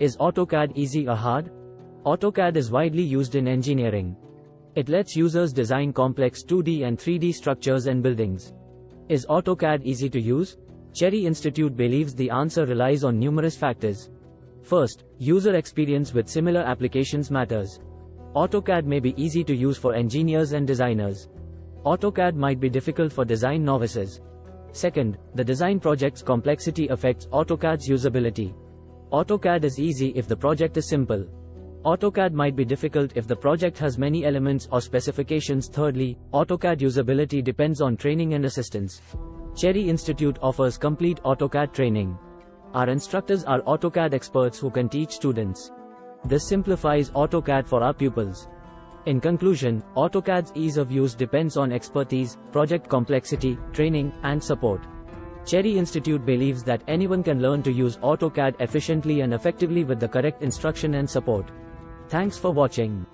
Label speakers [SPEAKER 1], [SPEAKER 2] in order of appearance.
[SPEAKER 1] Is AutoCAD easy or hard? AutoCAD is widely used in engineering. It lets users design complex 2D and 3D structures and buildings. Is AutoCAD easy to use? Cherry Institute believes the answer relies on numerous factors. First, user experience with similar applications matters. AutoCAD may be easy to use for engineers and designers. AutoCAD might be difficult for design novices. Second, the design project's complexity affects AutoCAD's usability. AutoCAD is easy if the project is simple. AutoCAD might be difficult if the project has many elements or specifications. Thirdly, AutoCAD usability depends on training and assistance. Cherry Institute offers complete AutoCAD training. Our instructors are AutoCAD experts who can teach students. This simplifies AutoCAD for our pupils. In conclusion, AutoCAD's ease of use depends on expertise, project complexity, training, and support. Cherry Institute believes that anyone can learn to use AutoCAD efficiently and effectively with the correct instruction and support. Thanks for watching.